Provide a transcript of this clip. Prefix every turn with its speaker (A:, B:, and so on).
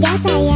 A: 表小姨